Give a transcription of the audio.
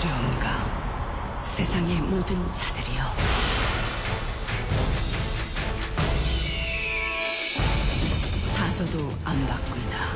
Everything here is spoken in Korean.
두려운가? 세상의 모든 자들이여. 다져도 안 바꾼다.